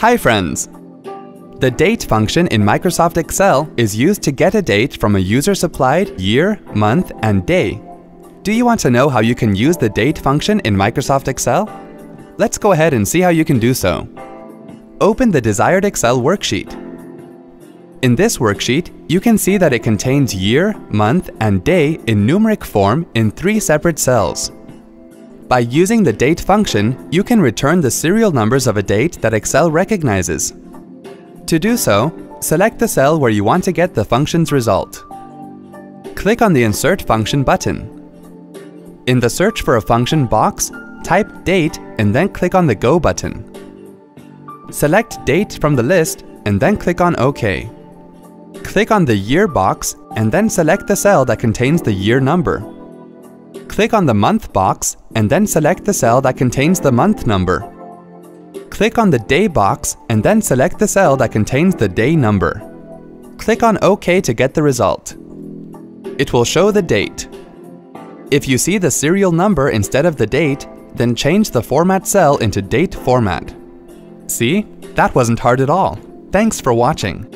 Hi friends! The date function in Microsoft Excel is used to get a date from a user-supplied year, month, and day. Do you want to know how you can use the date function in Microsoft Excel? Let's go ahead and see how you can do so. Open the desired Excel worksheet. In this worksheet, you can see that it contains year, month, and day in numeric form in three separate cells. By using the date function, you can return the serial numbers of a date that Excel recognizes. To do so, select the cell where you want to get the function's result. Click on the Insert Function button. In the Search for a Function box, type Date and then click on the Go button. Select Date from the list and then click on OK. Click on the Year box and then select the cell that contains the year number. Click on the Month box and then select the cell that contains the month number. Click on the Day box and then select the cell that contains the day number. Click on OK to get the result. It will show the date. If you see the serial number instead of the date, then change the format cell into date format. See? That wasn't hard at all. Thanks for watching.